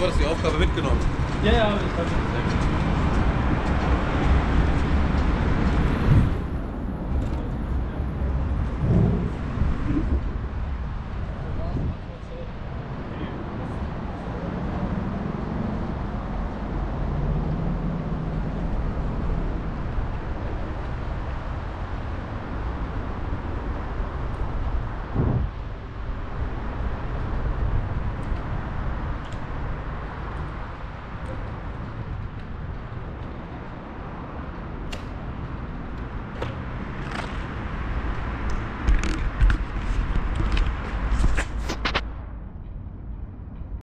aber hast die Aufgabe mitgenommen. Ja, ja, ich habe